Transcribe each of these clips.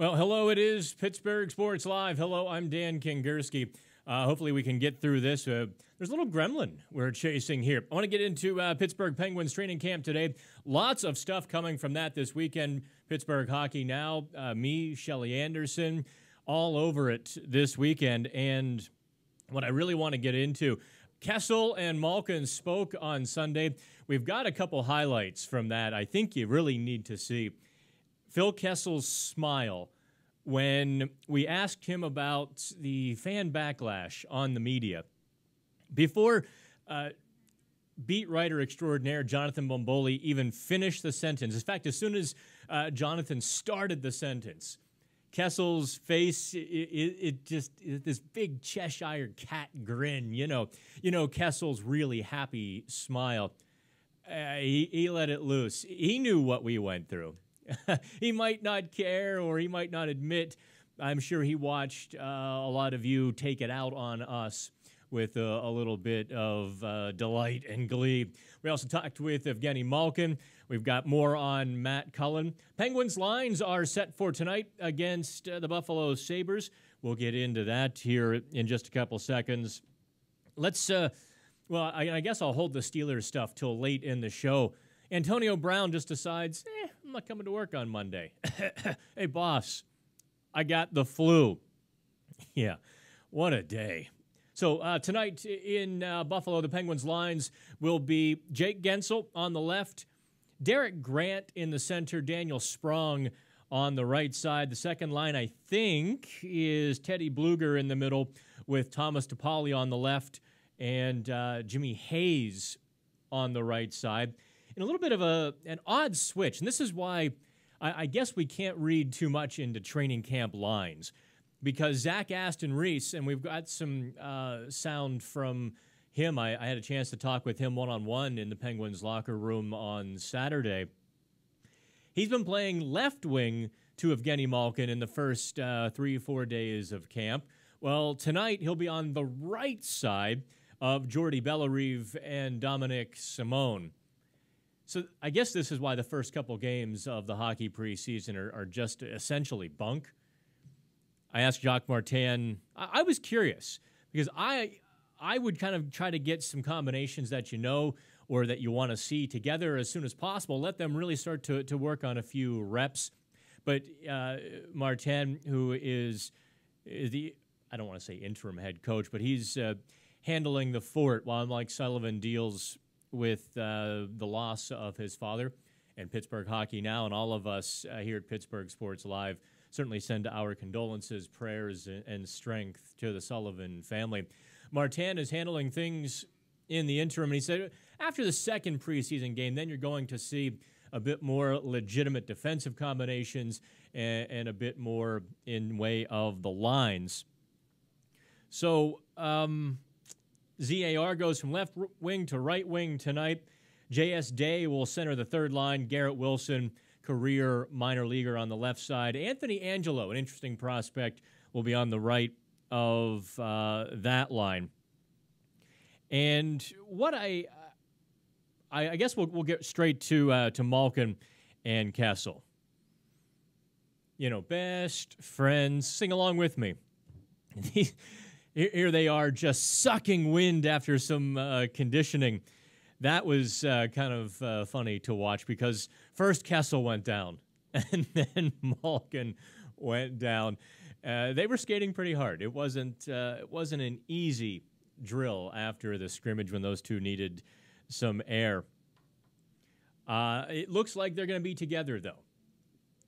Well, hello, it is Pittsburgh Sports Live. Hello, I'm Dan Kingerski. Uh, hopefully, we can get through this. Uh, there's a little gremlin we're chasing here. I want to get into uh, Pittsburgh Penguins training camp today. Lots of stuff coming from that this weekend. Pittsburgh Hockey Now, uh, me, Shelly Anderson, all over it this weekend. And what I really want to get into, Kessel and Malkin spoke on Sunday. We've got a couple highlights from that I think you really need to see. Phil Kessel's smile when we asked him about the fan backlash on the media. Before uh, beat writer extraordinaire Jonathan Bombulie even finished the sentence, in fact, as soon as uh, Jonathan started the sentence, Kessel's face, it, it, it just it, this big Cheshire cat grin, you know, you know Kessel's really happy smile. Uh, he, he let it loose. He knew what we went through. he might not care or he might not admit. I'm sure he watched uh, a lot of you take it out on us with a little bit of uh, delight and glee. We also talked with Evgeni Malkin. We've got more on Matt Cullen. Penguins lines are set for tonight against uh, the Buffalo Sabres. We'll get into that here in just a couple seconds. Let's, uh, well, I, I guess I'll hold the Steelers stuff till late in the show. Antonio Brown just decides, eh, I'm not coming to work on Monday. hey, boss, I got the flu. yeah, what a day. So uh, tonight in uh, Buffalo, the Penguins lines will be Jake Guentzel on the left, Derek Grant in the center, Daniel Sprong on the right side. The second line, I think, is Teddy Blueger in the middle with Thomas Di Pauli on the left and uh, Jimmy Hayes on the right side in a little bit of a an odd switch. And this is why I, I guess we can't read too much into training camp lines because Zach Aston Reese, and we've got some uh, sound from him. I, I, had a chance to talk with him one on one in the Penguins locker room on Saturday. He's been playing left wing to Evgeni Malkin in the first uh, three four days of camp. Well, tonight he'll be on the right side of Jordy Bellerive and Dominik Simon. So I guess this is why the first couple games of the hockey preseason are, are just essentially bunk. I asked Jacques Martin. I, I, was curious because I I would kind of try to get some combinations that you know or that you want to see together as soon as possible. Let them really start to, to work on a few reps. But uh, Martin, who is, the I don't want to say interim head coach, but he's uh, handling the fort while Mike Sullivan deals with uh, the loss of his father and Pittsburgh hockey now, and all of us uh, here at Pittsburgh Sports Live certainly send our condolences, prayers, and strength to the Sullivan family. Martin is handling things in the interim, and he said after the second preseason game, then you're going to see a bit more legitimate defensive combinations and, and a bit more in way of the lines. So, um, ZAR goes from left wing to right wing tonight. J.S. Dea will center the third line. Garrett Wilson, career minor leaguer on the left side. Anthony Angello, an interesting prospect, will be on the right of uh, that line. And what I, I, I guess we'll, we'll, get straight to uh, to Malkin and Kessel. You know, best friends. Sing along with me. here they are just sucking wind after some uh, conditioning. That was uh, kind of uh, funny to watch because first Kessel went down and then Malkin went down. Uh, they were skating pretty hard. It wasn't uh, it wasn't an easy drill after the scrimmage when those two needed some air. Uh, it looks like they're going to be together though.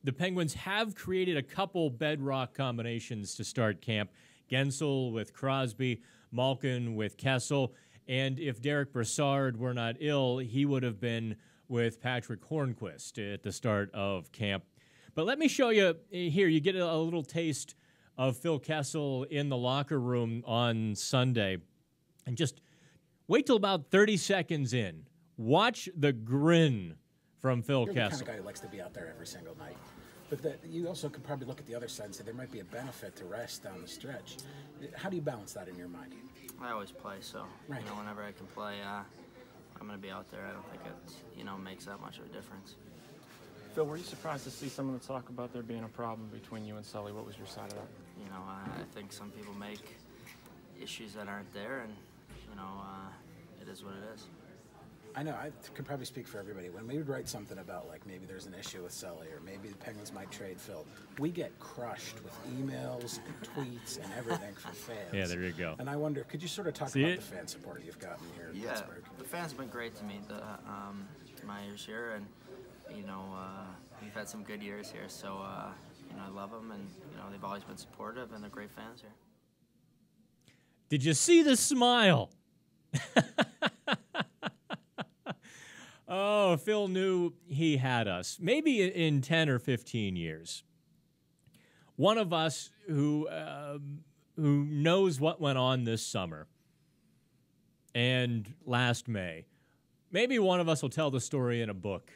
The Penguins have created a couple bedrock combinations to start camp. Guentzel with Crosby, Malkin with Kessel. And if Derek Brassard were not ill, he would have been with Patrick Hornqvist at the start of camp. But let me show you eh, here, you get a little taste of Phil Kessel in the locker room on Sunday. And just wait till about 30 seconds in. Watch the grin from Phil You're Kessel. The kind of guy who likes to be out there every single night. But the, you also could probably look at the other side and say there might be a benefit to rest down the stretch. How do you balance that in your mind? I always play, so right. you know whenever I can play, uh, I'm going to be out there. I don't think it you know makes that much of a difference. Phil, were you surprised to see some of the talk about there being a problem between you and Sully? What was your side of that? You know, I think some people make issues that aren't there, and you know, uh, it is what it is. I know. I could probably speak for everybody. When we would write something about like maybe there's an issue with Sully or maybe the Penguins might trade Phil, we get crushed with emails and tweets and everything from fans. Yeah, there you go. And I wonder, could you sort of talk See about it? the fan support you've gotten here in Yeah, Pittsburgh? the fans have been great to me the, um, my years here, and you know, uh, we've had some good years here. So uh, you know, I love them, and you know, they've always been supportive, and they're great fans here. Did you see the smile? oh, Phil knew he had us. Maybe in 10 or 15 years. One of us who, uh, who knows what went on this summer and last May, maybe one of us will tell the story in a book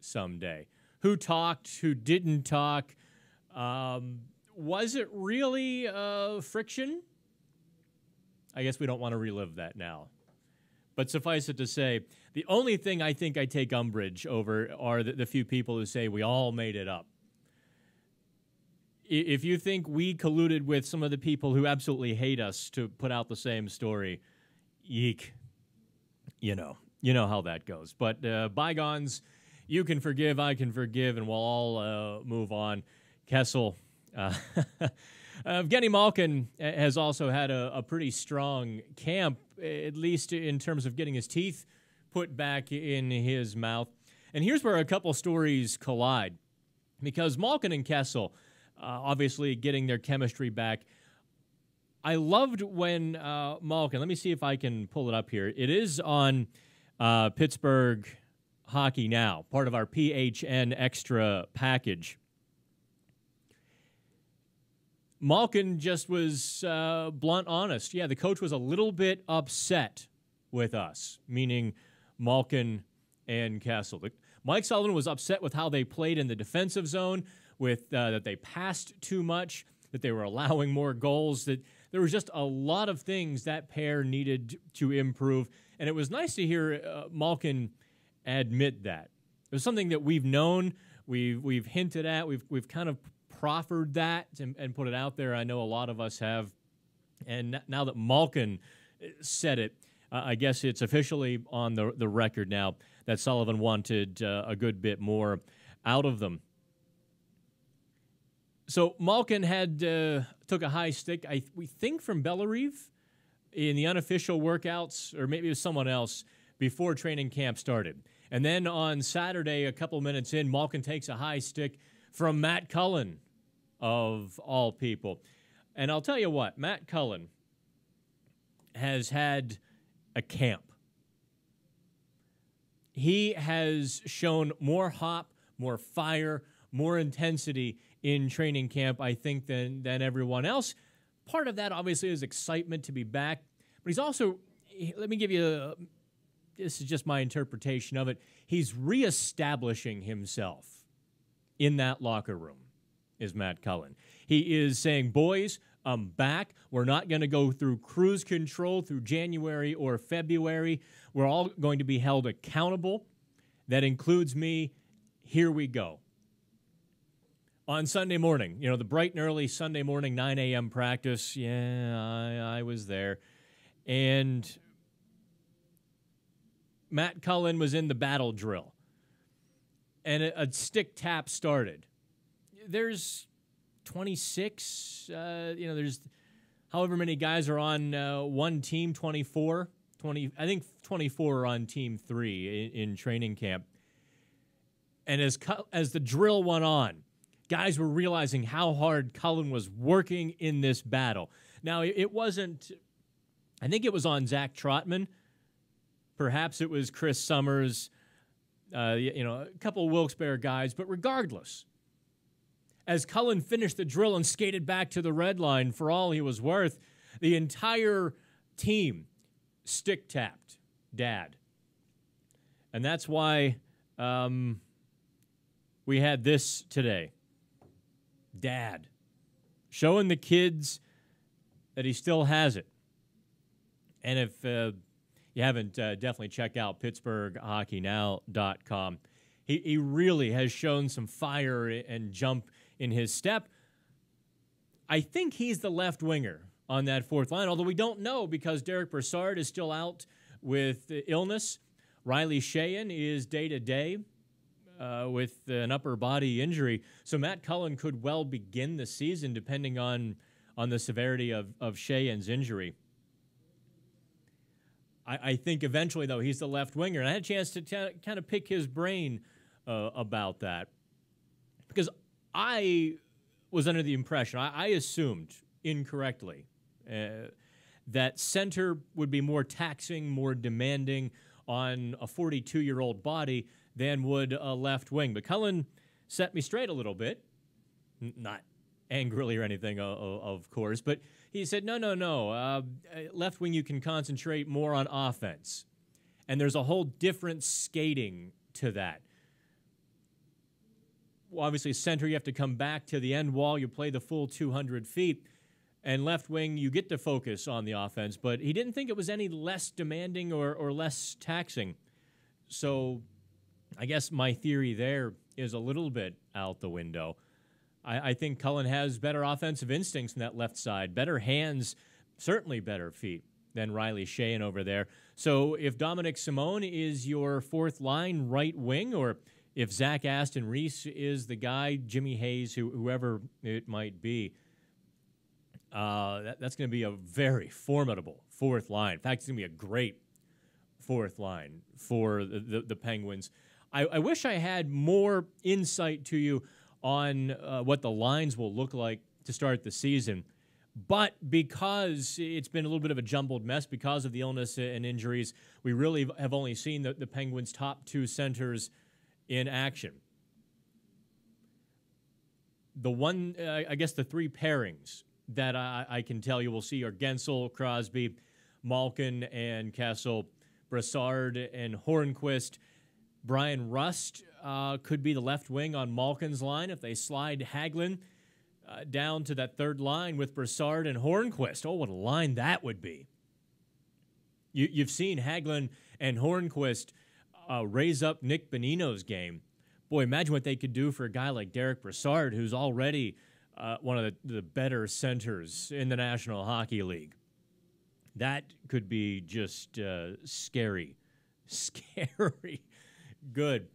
someday. Who talked, who didn't talk. Um, was it really uh, friction? I guess we don't want to relive that now. But suffice it to say, the only thing I think I take umbrage over are the, the few people who say we all made it up. If you think we colluded with some of the people who absolutely hate us to put out the same story, yeek. You know, you know how that goes. But uh, bygones, you can forgive, I can forgive, and we'll all uh, move on. Kessel. Uh, Evgeni Malkin uh, has also had a, a pretty strong camp, at least in terms of getting his teeth put back in his mouth. And here's where a couple stories collide. Because Malkin and Kessel, uh, obviously getting their chemistry back, I loved when uh, Malkin, let me see if I can pull it up here. It is on uh, Pittsburgh Hockey Now, part of our PHN Extra package. Malkin just was uh, blunt honest. Yeah, the coach was a little bit upset with us, meaning Malkin and. The- Mike Sullivan was upset with how they played in the defensive zone, with uh, that they passed too much, that they were allowing more goals, that there was just a lot of things that pair needed to improve. And it was nice to hear uh, Malkin admit that. It was something that we've known, we've, we've hinted at, we've, we've kind of proffered that and, and put it out there. I know a lot of us have. And now that Malkin uh, said it, uh, I guess it's officially on the, the record now that Sullivan wanted uh, a good bit more out of them. So Malkin had uh, took a high stick, I we think from Bellerive in the unofficial workouts, or maybe it was someone else before training camp started. And then on Saturday, a couple minutes in, Malkin takes a high stick from Matt Cullen, of all people. And I'll tell you what, Matt Cullen has had a camp. He has shown more hop, more fire, more intensity in training camp, I think, than, than everyone else. Part of that, obviously, is excitement to be back. But he's also, let me give you, a, this is just my interpretation of it. He's reestablishing himself in that locker room, is Matt Cullen. He is saying, boys, I'm back. We're not going to go through cruise control through January or February. We're all going to be held accountable. That includes me. Here we go. On Sunday morning, you know, the bright and early Sunday morning, 9 a.m. practice, yeah, I, I was there. And Matt Cullen was in the battle drill. And a, a stick tap started. There's 26, uh, you know, there's however many guys are on uh, one team, 24. 20, I think 24 are on team three in, in training camp. And as, as the drill went on, guys were realizing how hard Cullen was working in this battle. Now, it, wasn't, I think it was on Zach Trotman. Perhaps it was Chris Summers, uh, you know, a couple Wilkes-Barre guys, but regardless, as Cullen finished the drill and skated back to the red line for all he was worth, the entire team stick tapped dad. And that's why um, we had this today. Dad. Showing the kids that he still has it. And if uh, you haven't, uh, definitely check out PittsburghHockeyNow.com. He, he really has shown some fire and jump in his step. I think he's the left winger on that fourth line, although we don't know because Derek Brassard is still out with illness. Riley Sheahan is day to day with an upper body injury. So Matt Cullen could well begin the season depending on, on the severity of, of Sheahan's injury. I, I think eventually, though, he's the left winger. And I had a chance to t- kind of pick his brain uh, about that because I was under the impression, I, I assumed incorrectly, uh, that center would be more taxing, more demanding on a 42 year old body than would a left wing. But Cullen set me straight a little bit, N- not angrily or anything, uh, of course, but he said, no, no, no. Uh, left wing, you can concentrate more on offense. And there's a whole different skating to that. Obviously, center, you have to come back to the end wall. You play the full 200 feet. And left wing, you get to focus on the offense. But he didn't think it was any less demanding or, or less taxing. So I guess my theory there is a little bit out the window. I, I think Cullen has better offensive instincts in that left side, better hands, certainly better feet than Riley Sheahan over there. So if Dominik Simon is your fourth line right wing, or if Zach Aston Reese is the guy, Jimmy Hayes, who, whoever it might be, uh, that, that's going to be a very formidable fourth line. In fact, it's going to be a great fourth line for the, the, the Penguins. I, I, wish I had more insight to you on uh, what the lines will look like to start the season. But because it's been a little bit of a jumbled mess because of the illness and injuries, we really have only seen the, the Penguins' top two centers in action. The one, uh, I guess, the three pairings that I, I, can tell you we'll see are Guentzel, Crosby, Malkin, and Kessel, Brassard, and Hornqvist. Bryan Rust uh, could be the left wing on Malkin's line if they slide Hagelin uh, down to that third line with Brassard and Hornqvist. Oh, what a line that would be. You, have seen Hagelin and Hornqvist uh, raise up Nick Bonino's game. Boy, imagine what they could do for a guy like Derek Brassard, who's already uh, one of the, the better centers in the National Hockey League. That could be just uh, scary. Scary good.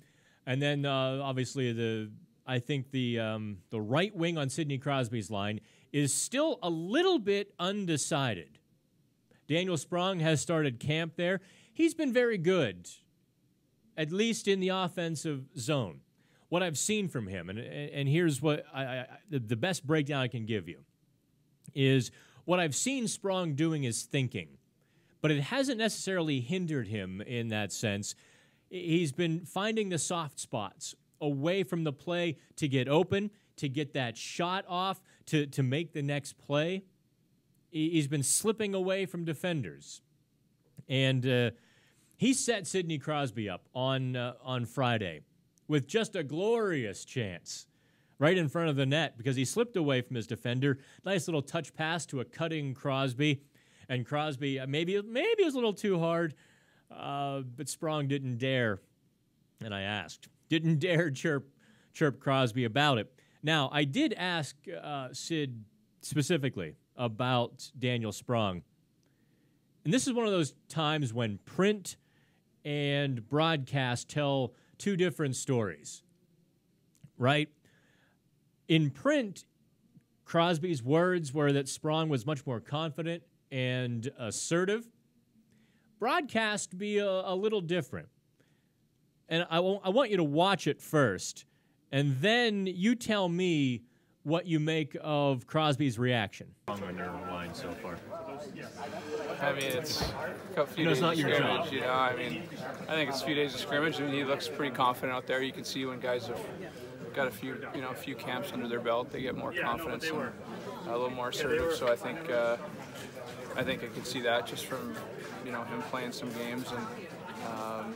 And then uh, obviously the I think the um, the right wing on Sidney Crosby's line is still a little bit undecided. Daniel Sprong has started camp there. He's been very good, at least in the offensive zone. What I've seen from him, and and here's what I, I the, best breakdown I can give you is what I've seen Sprong doing is thinking, but it hasn't necessarily hindered him in that sense he's been finding the soft spots away from the play to get open, to get that shot off, to, to make the next play. He's been slipping away from defenders. And uh, he set Sidney Crosby up on, uh, on Friday with just a glorious chance right in front of the net because he slipped away from his defender. Nice little touch pass to a cutting Crosby. And Crosby, uh, maybe, maybe it was a little too hard, uh, but Sprong didn't dare, and I asked, didn't dare chirp, chirp Crosby about it. Now, I did ask uh, Sid specifically about Daniel Sprong. And this is one of those times when print and broadcast tell two different stories, right? In print, Crosby's words were that Sprong was much more confident and assertive broadcast be a, a little different. And I, want you to watch it first, and then you tell me what you make of Crosby's reaction. On your line so far. I mean, it's a few you know, days of scrimmage. You know, I mean, I think it's a few days of scrimmage, and he looks pretty confident out there. You can see when guys have got a few, you know, a few camps under their belt, they get more confidence and a little more assertive. So I think, uh, I think I can see that just from you know him playing some games and um,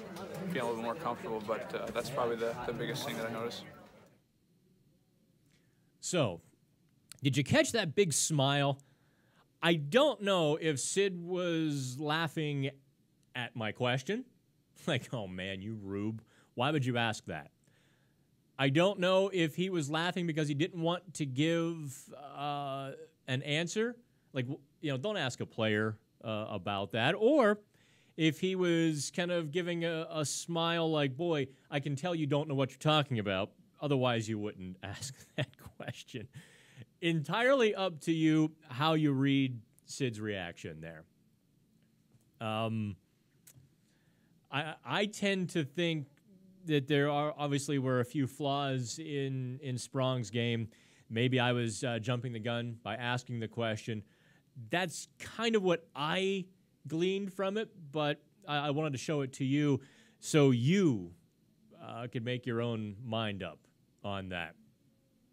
feeling a little more comfortable. But uh, that's probably the, the biggest thing that I noticed. So, did you catch that big smile? I don't know if Sid was laughing at my question. Like, oh man, you rube. Why would you ask that? I don't know if he was laughing because he didn't want to give uh, an answer. Like, you know, don't ask a player uh, about that. Or if he was kind of giving a, a, smile, like, boy, I can tell you don't know what you're talking about. Otherwise, you wouldn't ask that question. Entirely up to you how you read Sid's reaction there. Um, I, I tend to think that there are obviously were a few flaws in in Sprong's game. Maybe I was uh, jumping the gun by asking the question. That's kind of what I gleaned from it, but I, I wanted to show it to you so you uh, could make your own mind up on that.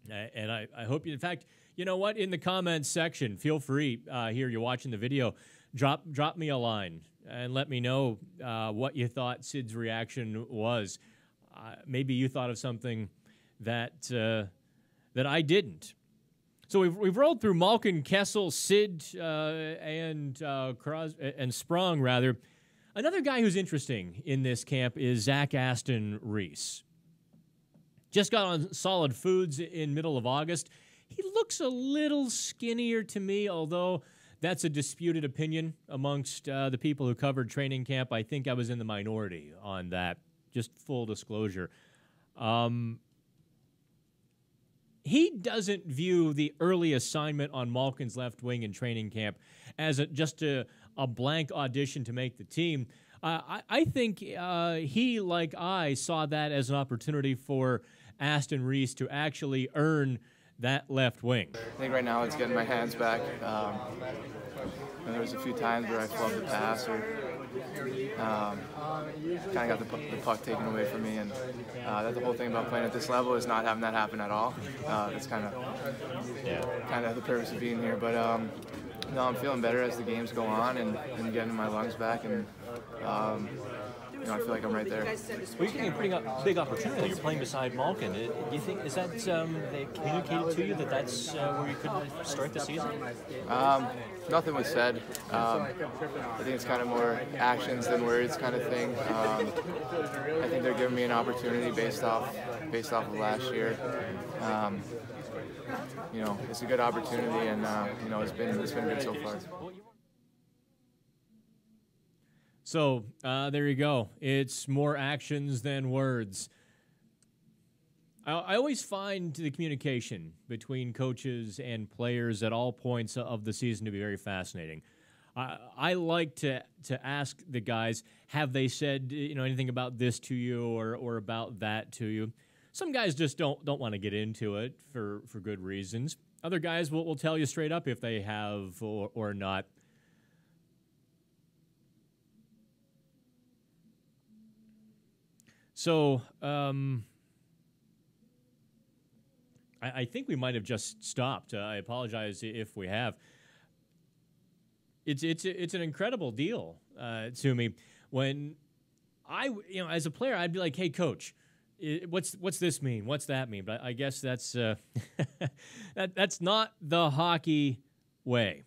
And I, I hope you, in fact, you know what? In the comments section, feel free uh, here. You're watching the video. Drop drop me a line and let me know uh, what you thought Sid's reaction was uh, maybe you thought of something that uh, that I didn't. So we've, we've rolled through Malkin, Kessel, Sid, uh, and uh, Cros- and Sprong, rather. Another guy who's interesting in this camp is Zach Aston Reese. Just got on solid foods in middle of August. He looks a little skinnier to me, although that's a disputed opinion amongst uh, the people who covered training camp. I think I was in the minority on that just full disclosure. Um, he doesn't view the early assignment on Malkin's left wing in training camp as a, just a, a blank audition to make the team. Uh, I, I, think uh, he, like I, saw that as an opportunity for Aston Reese to actually earn that left wing. I think right now it's getting my hands back. Um, there was a few times where I flubbed the pass or um, kind of got the, the, puck taken away from me, and uh, that's the whole thing about playing at this level is not having that happen at all. Uh, that's kind of yeah. kind of the purpose of being here. But um, no, I'm feeling better as the games go on and, and getting my lungs back, and um, you know, I feel like I'm right there. Well, you're getting a pretty big opportunity. You're playing beside Malkin. Do you think is that um, they communicated to you that that's uh, where you could start the season? Um, nothing was said. Um, I think it's kind of more actions than words kind of thing. Um, I think they're giving me an opportunity based off based off of last year. Um, you know, it's a good opportunity, and uh, you know, it's been it's been good so far. So uh, there you go. It's more actions than words. I, I, always find the communication between coaches and players at all points of the season to be very fascinating. I, I like to to ask the guys, have they said you know anything about this to you or or about that to you? Some guys just don't don't want to get into it for for good reasons. Other guys will, will tell you straight up if they have or, or not. So um, I, I, think we might have just stopped. Uh, I apologize if we have. It's it's it's an incredible deal uh, to me. When I you know as a player, I'd be like, "Hey, coach." What's what's this mean? What's that mean? But I guess that's uh, that that's not the hockey way.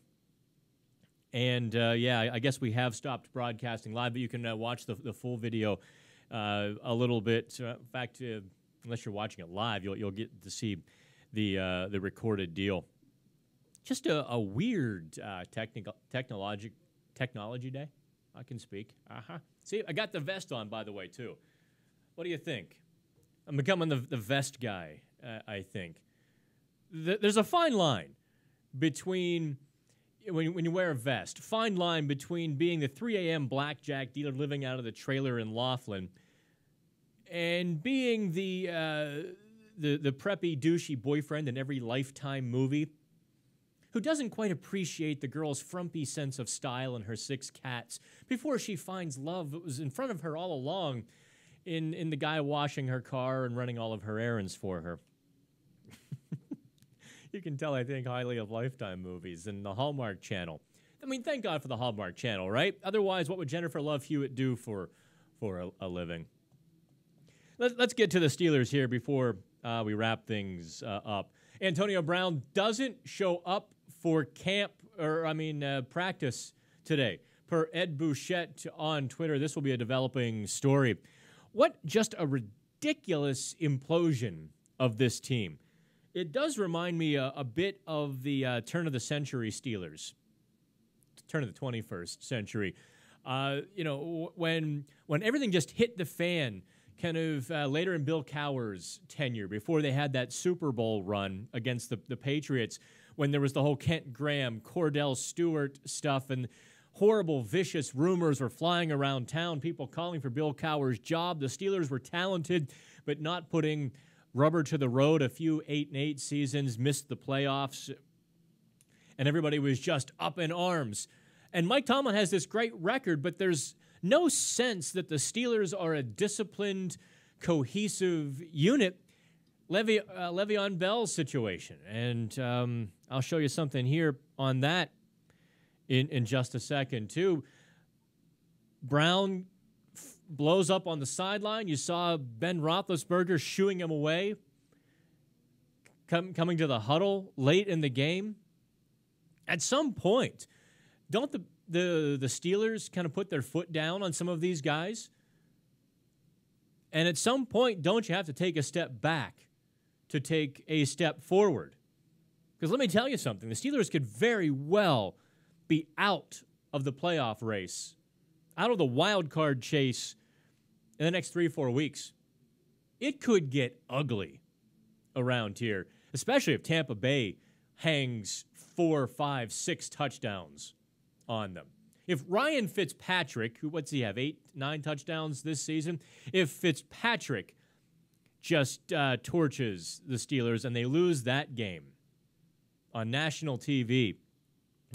And uh, yeah, I guess we have stopped broadcasting live, but you can uh, watch the, the full video uh, a little bit. In fact, uh, unless you're watching it live, you'll you'll get to see the uh, the recorded deal. Just a, a weird uh, technical technology technology day. I can speak. Uh huh. See, I got the vest on, by the way, too. What do you think? I'm becoming the the vest guy. Uh, I think Th- there's a fine line between when, when you wear a vest, fine line between being the 3 a.m. blackjack dealer living out of the trailer in Laughlin and being the, uh, the, the preppy, douchey boyfriend in every Lifetime movie who doesn't quite appreciate the girl's frumpy sense of style and her six cats before she finds love that was in front of her all along in, in the guy washing her car and running all of her errands for her you can tell I think highly of Lifetime movies and the Hallmark Channel. I mean, thank God for the Hallmark Channel, right? Otherwise, what would Jennifer Love Hewitt do for for a, a living? Let, us get to the Steelers here before uh, we wrap things uh, up. Antonio Brown doesn't show up for camp, or I mean, uh, practice today. Per Ed Bouchette on Twitter, this will be a developing story. What just a ridiculous implosion of this team. It does remind me a, a bit of the uh, turn of the century Steelers, turn of the 21st century. Uh, you know, when when everything just hit the fan, kind of uh, later in Bill Cowher's tenure, before they had that Super Bowl run against the, the Patriots, when there was the whole Kent Graham, Kordell Stewart stuff, and horrible, vicious rumors were flying around town, people calling for Bill Cowher's job. The Steelers were talented, but not putting rubber to the road. A few 8 and 8 seasons, missed the playoffs, and everybody was just up in arms. And Mike Tomlin has this great record, but there's no sense that the Steelers are a disciplined, cohesive unit. Levy, uh, Le'Veon Bell's situation, and um, I'll show you something here on that in in just a second too. Brown blows up on the sideline. You saw Ben Roethlisberger shooing him away, com- coming to the huddle late in the game. At some point, don't the the the Steelers kind of put their foot down on some of these guys? And at some point, don't you have to take a step back to take a step forward? Because let me tell you something: the Steelers could very well be out of the playoff race, out of the wild card chase in the next three four weeks. It could get ugly around here, especially if Tampa Bay hangs four, five, six touchdowns on them. If Ryan Fitzpatrick, who what's he have, eight, nine touchdowns this season? If Fitzpatrick just uh, torches the Steelers and they lose that game on national TV,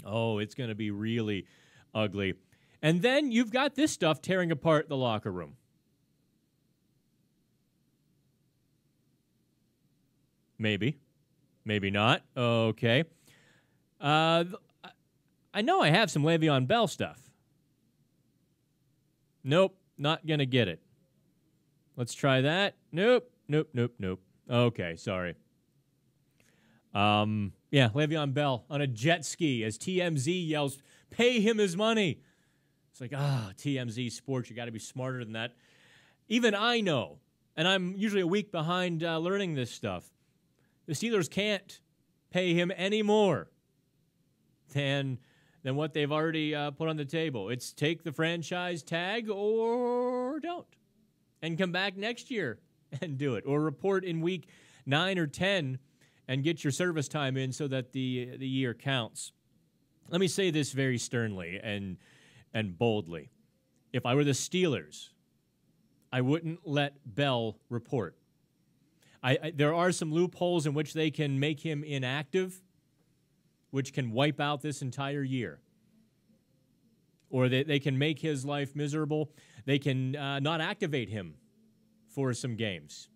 oh, it's going to be really ugly. And then you've got this stuff tearing apart the locker room. Maybe. Maybe not. Okay. Uh, I know I have some Le'Veon Bell stuff. Nope, not going to get it. Let's try that. Nope, nope, nope, nope. Okay, sorry. Um, yeah, Le'Veon Bell on a jet ski as TMZ yells, pay him his money. It's like, ah, TMZ sports, you got to be smarter than that. Even I know, and I'm usually a week behind uh, learning this stuff. The Steelers can't pay him any more than than what they've already uh, put on the table. It's take the franchise tag or don't, and come back next year and do it, or report in week nine or ten and get your service time in so that the the year counts. Let me say this very sternly and and boldly. If I were the Steelers, I wouldn't let Bell report. I, I, there are some loopholes in which they can make him inactive, which can wipe out this entire year. Or they, they can make his life miserable. They can uh, not activate him for some games.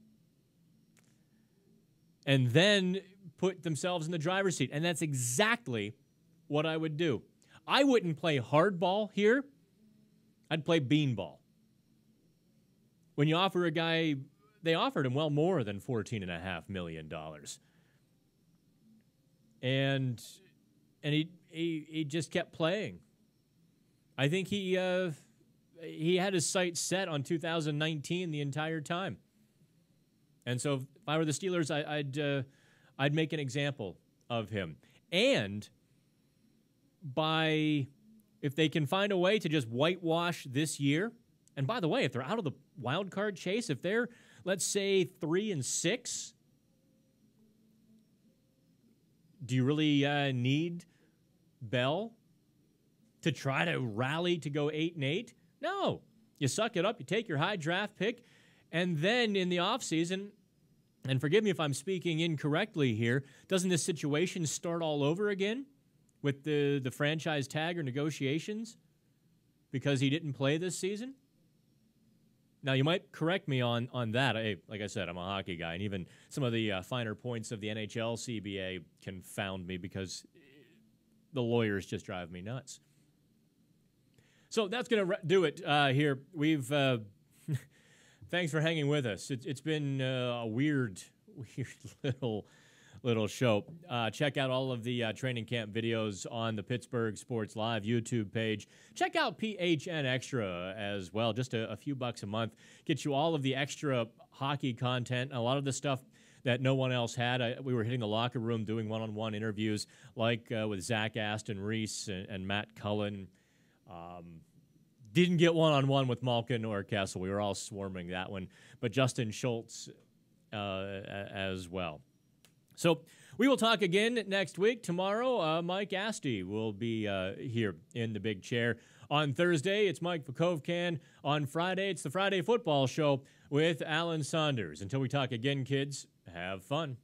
And then put themselves in the driver's seat. And that's exactly what I would do. I wouldn't play hardball here, I'd play beanball. When you offer a guy they offered him well more than $14.5 million. And, and he, he, he just kept playing. I think he, uh, he had his sights set on 2019 the entire time. And so if I were the Steelers, I, would uh, I'd make an example of him. And by if they can find a way to just whitewash this year, and by the way, if they're out of the wild card chase, if they're let's say three and six, do you really uh, need Bell to try to rally to go eight and eight? No. You suck it up, you take your high draft pick, and then in the offseason, and forgive me if I'm speaking incorrectly here, doesn't this situation start all over again with the, the franchise tag or negotiations because he didn't play this season? Now, you might correct me on, on that. I, like I said, I'm a hockey guy, and even some of the uh, finer points of the NHL CBA confound me because the lawyers just drive me nuts. So that's going to re- do it uh, here. We've uh, thanks for hanging with us. It, has been uh, a weird, weird little little show. Uh, check out all of the uh, training camp videos on the Pittsburgh Sports Live YouTube page. Check out PHN Extra as well. Just a, a few bucks a month gets you all of the extra hockey content. A lot of the stuff that no one else had. I, we were hitting the locker room doing one-on-one interviews, like uh, with Zach Aston Reese and, and Matt Cullen. Um, didn't get one-on-one with Malkin or Kessel. We were all swarming that one, but Justin Schultz uh, as well. So we will talk again next week. Tomorrow, uh, Mike Asti will be uh, here in the big chair. On Thursday, it's Mike Vukovcan. On Friday, it's the Friday Football Show with Alan Saunders. Until we talk again, kids, have fun.